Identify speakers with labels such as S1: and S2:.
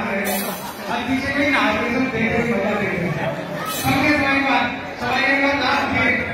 S1: बात करें और पीछे कोई नागरिक तो देख रहे मज़ा दे रहे सबके बात सवाई बात आप